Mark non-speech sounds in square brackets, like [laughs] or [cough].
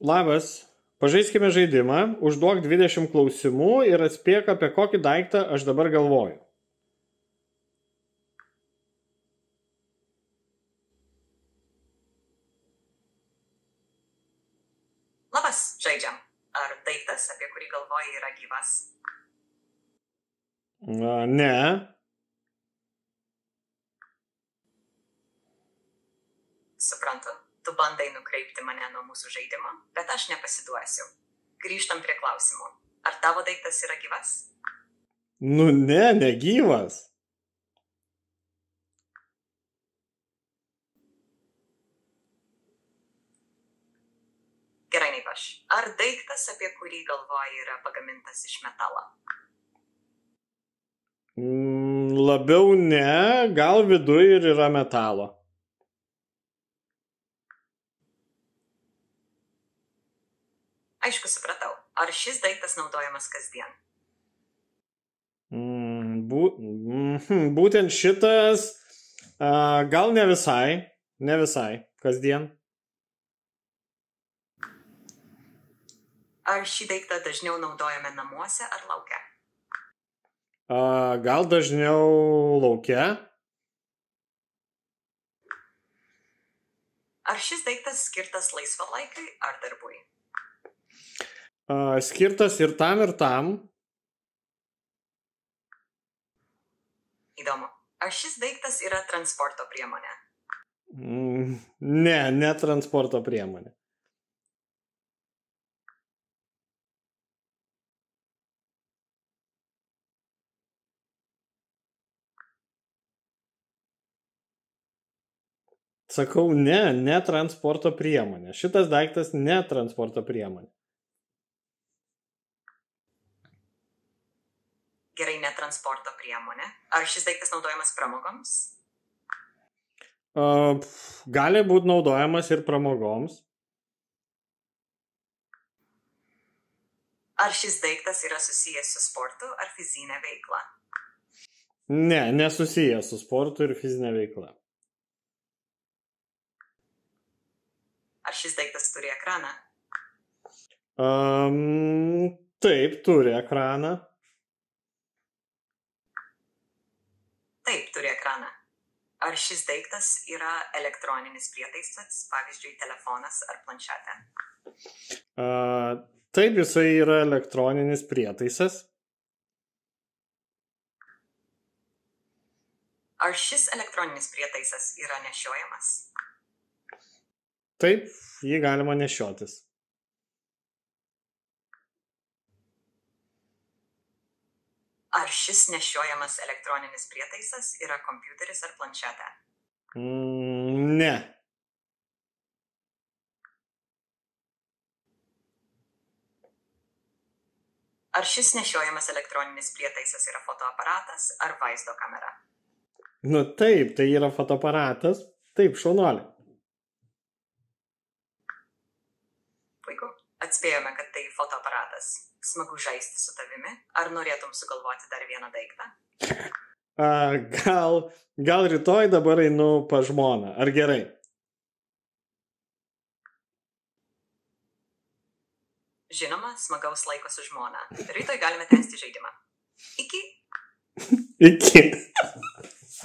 Labas. Pažaiskime žaidimą, užduok 20 klausimų ir atspėk, apie kokį daiktą aš dabar galvoju. Labas, žaidžiam. Ar daiktas, apie kurį galvoji, yra gyvas? A, ne. Bandai nukreipti mane nuo mūsų žaidimo, bet aš nepasiduosiu. Grįžtam prie klausimų. Ar tavo daiktas yra gyvas? Nu ne, negyvas. Gerai, kaip aš. Ar daiktas, apie kurį galvoji, yra pagamintas iš metalo? Mm, labiau ne, gal viduje ir yra metalo. Aišku, supratau. Ar šis daiktas naudojamas kasdien? Mm, bū, mm, [laughs] būtent šitas, a, gal ne visai, ne visai, kasdien. Ar šį daiktą dažniau naudojame namuose ar laukia? A, gal dažniau laukia. Ar šis daiktas skirtas laisvalaikiui ar darbui? A, skirtas ir tam, ir tam. Įdomu. Ar šis daiktas yra transporto priemonė? Mm, ne, ne transporto priemonė. Sakau, ne, ne transporto priemonė. Šitas daiktas ne transporto priemonė. Gerai, ne transporto priemonė. Ar šis daiktas naudojamas pramogoms? Pf, gali būti naudojamas ir pramogoms. Ar šis daiktas yra susijęs su sportu ar fizinė veikla? Ne, nesusijęs su sportu ir fizinė veikla. Ar šis daiktas turi ekraną? Um, taip, turi ekraną. Taip, turi ekraną. Ar šis daiktas yra elektroninis prietaisas, pavyzdžiui, telefonas ar planšetė? Uh, taip, jisai yra elektroninis prietaisas. Ar šis elektroninis prietaisas yra nešiojamas? Taip, jį galima nešiotis. Ar šis nešiojamas elektroninis prietaisas yra kompiuteris ar planšetė? Mm, ne. Ar šis nešiojamas elektroninis prietaisas yra fotoaparatas ar vaizdo kamera? Nu taip, tai yra fotoaparatas. Taip, šaunuolė. Puiku. Atspėjome, kad fotoaparatas. Smagu žaisti su tavimi. Ar norėtum sugalvoti dar vieną daiktą? A, gal, gal rytoj dabar einu pa žmoną. Ar gerai? Žinoma, smagaus laiko su žmona. Rytoj galime tęsti žaidimą. Iki. [laughs] Iki.